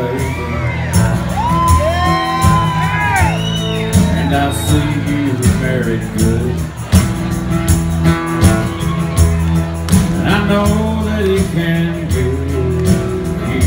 baby And I see you married good. And I know that he can do you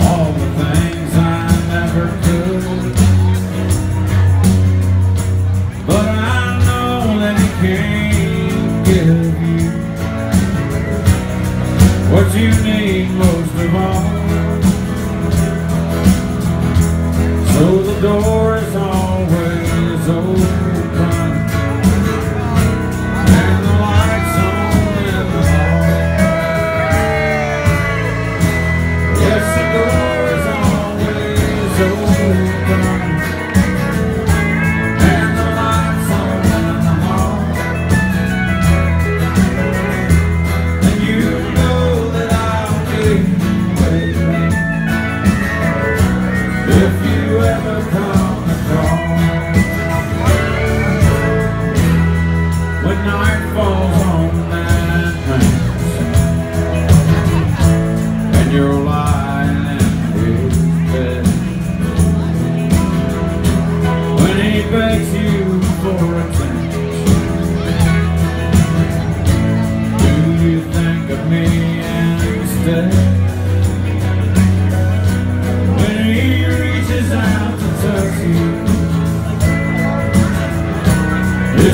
All the things I never could. But I know that he can you need most of all. So the door is always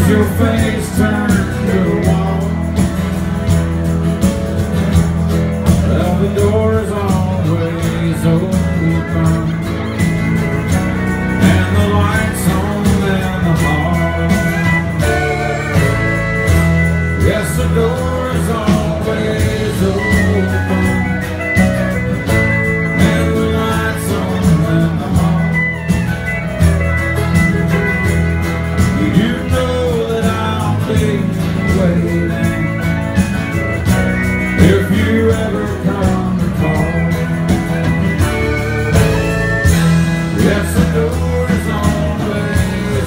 Is your face turned to a wall? The door is always open